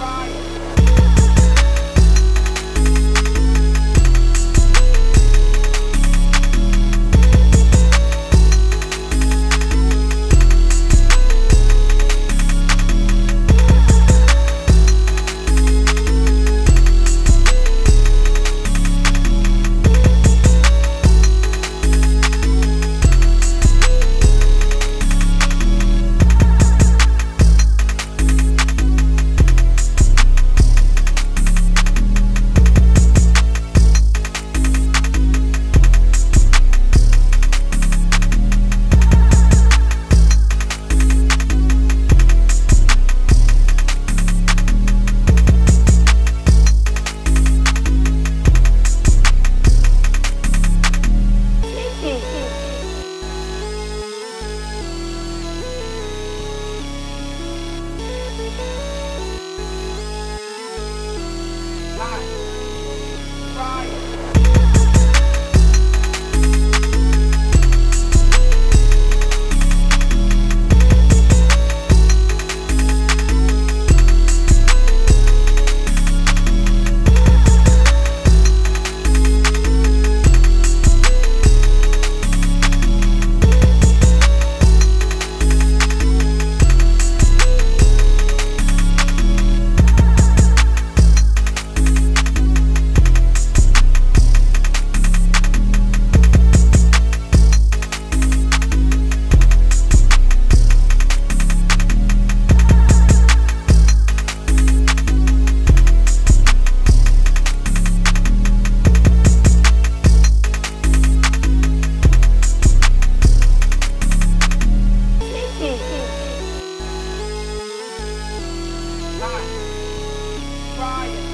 Ryan. riot.